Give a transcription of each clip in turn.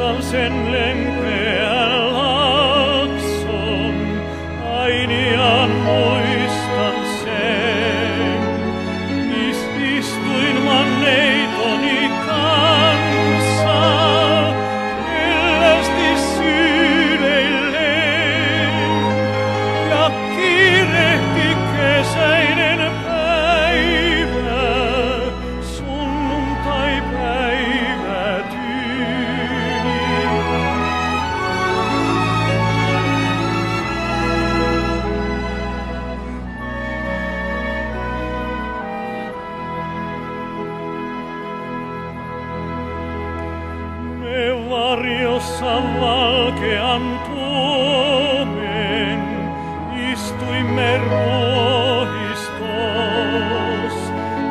nostan sen lempeä laakson, ainian muu. varjossa valkean tuomen istuimme ruohistos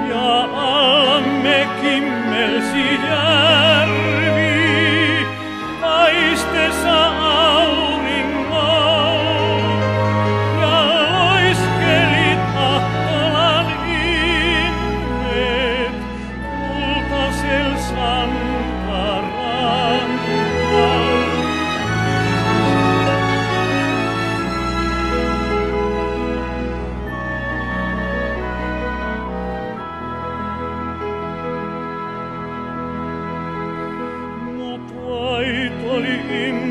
ja alamme kimmelsi järvi naistessa auringon ja tahtolan. in